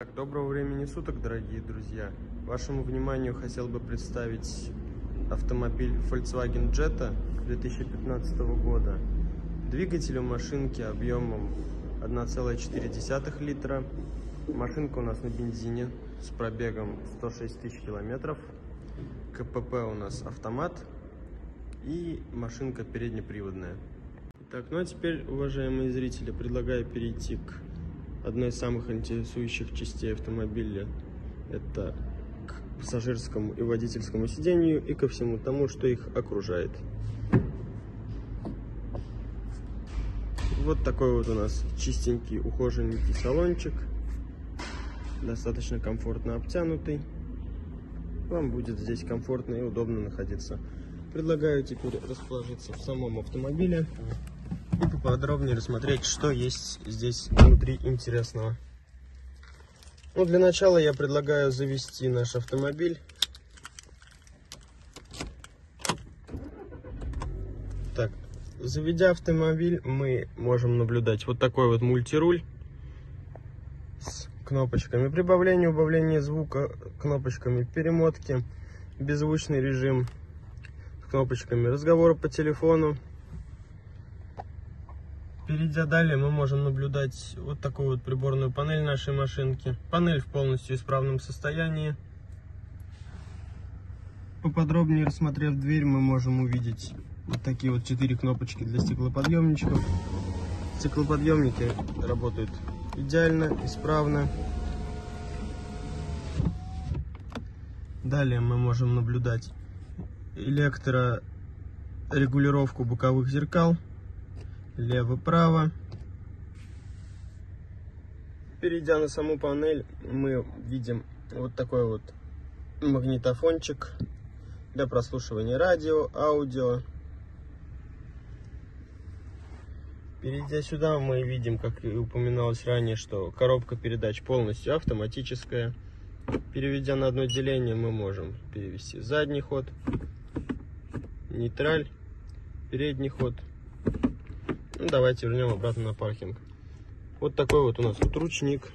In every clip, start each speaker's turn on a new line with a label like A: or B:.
A: Так, Доброго времени суток, дорогие друзья! Вашему вниманию хотел бы представить автомобиль Volkswagen Jetta 2015 года. Двигатель у машинки объемом 1,4 литра. Машинка у нас на бензине с пробегом 106 тысяч километров. КПП у нас автомат и машинка переднеприводная. Так, ну а теперь, уважаемые зрители, предлагаю перейти к одной из самых интересующих частей автомобиля. Это к пассажирскому и водительскому сидению и ко всему тому, что их окружает. Вот такой вот у нас чистенький, ухоженненький салончик. Достаточно комфортно обтянутый. Вам будет здесь комфортно и удобно находиться. Предлагаю теперь расположиться в самом автомобиле и поподробнее рассмотреть, что есть здесь внутри интересного. Ну, для начала я предлагаю завести наш автомобиль. Так, заведя автомобиль, мы можем наблюдать вот такой вот мультируль с кнопочками прибавления, убавления звука, кнопочками перемотки, беззвучный режим, кнопочками разговора по телефону, Перейдя далее, мы можем наблюдать вот такую вот приборную панель нашей машинки. Панель в полностью исправном состоянии. Поподробнее рассмотрев дверь, мы можем увидеть вот такие вот четыре кнопочки для стеклоподъемничков. Стеклоподъемники работают идеально, исправно. Далее мы можем наблюдать электрорегулировку боковых зеркал лево-право. Перейдя на саму панель, мы видим вот такой вот магнитофончик для прослушивания радио, аудио. Перейдя сюда, мы видим, как и упоминалось ранее, что коробка передач полностью автоматическая. Переведя на одно деление, мы можем перевести задний ход, нейтраль, передний ход, давайте вернем обратно на паркинг. Вот такой вот у нас тут ручник.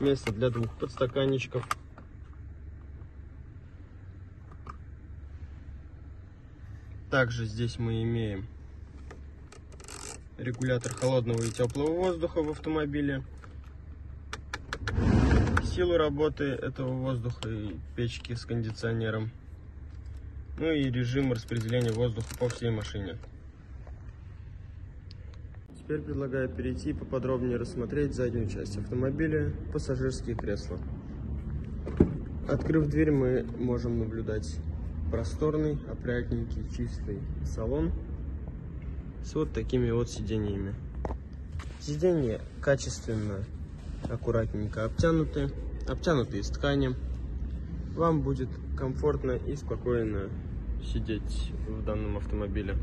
A: Место для двух подстаканничков. Также здесь мы имеем регулятор холодного и теплого воздуха в автомобиле. Силу работы этого воздуха и печки с кондиционером. Ну и режим распределения воздуха по всей машине. Теперь предлагаю перейти и поподробнее рассмотреть заднюю часть автомобиля, пассажирские кресла. Открыв дверь, мы можем наблюдать просторный, опрятненький, чистый салон с вот такими вот сиденьями. Сиденья качественно, аккуратненько обтянуты, обтянуты из ткани. Вам будет комфортно и спокойно сидеть в данном автомобиле.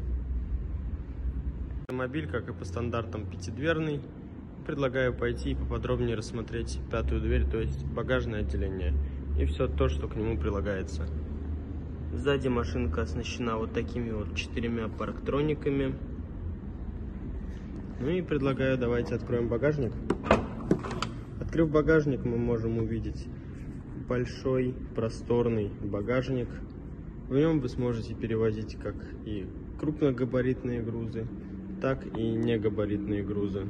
A: Автомобиль, как и по стандартам, пятидверный. Предлагаю пойти и поподробнее рассмотреть пятую дверь, то есть багажное отделение и все то, что к нему прилагается. Сзади машинка оснащена вот такими вот четырьмя парктрониками. Ну и предлагаю, давайте откроем багажник. Открыв багажник, мы можем увидеть большой просторный багажник. В нем вы сможете перевозить как и крупногабаритные грузы, так и негабаритные грузы.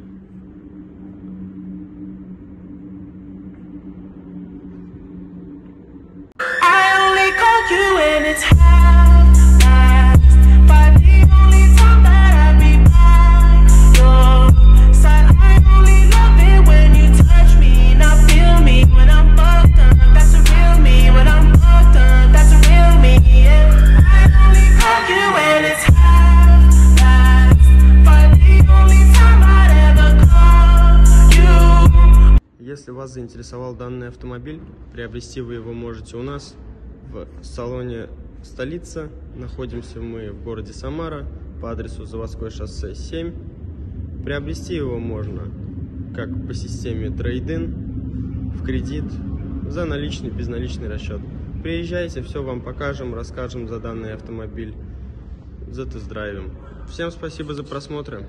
A: Если вас заинтересовал данный автомобиль, приобрести вы его можете у нас в салоне «Столица». Находимся мы в городе Самара по адресу Заводское шоссе 7. Приобрести его можно как по системе трейдин, в кредит, за наличный, безналичный расчет. Приезжайте, все вам покажем, расскажем за данный автомобиль, за тест-драйвем. Всем спасибо за просмотр.